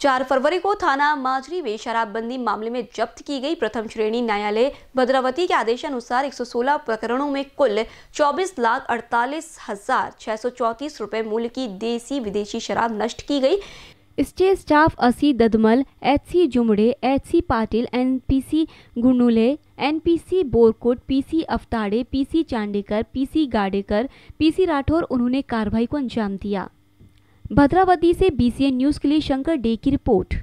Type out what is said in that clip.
चार फरवरी को थाना माजरी में शराबबंदी मामले में जब्त की गई। प्रथम श्रेणी न्यायालय भद्रावती के आदेशानुसार 116 प्रकरणों में कुल चौबीस लाख अड़तालीस हज़ार छह सौ चौतीस रुपए मूल्य की देसी विदेशी शराब नष्ट की गई। State staff ASI Dadmal H C Jumade H C Patil N P C Gunule N P C Borkot P C Aftade P C Chandekar P C Gadekar P C Rathore, उन्होंने कार्रवाई को अंजाम दिया। भद्रावती से बीसीएन न्यूज़ के लिए Shankar day की report.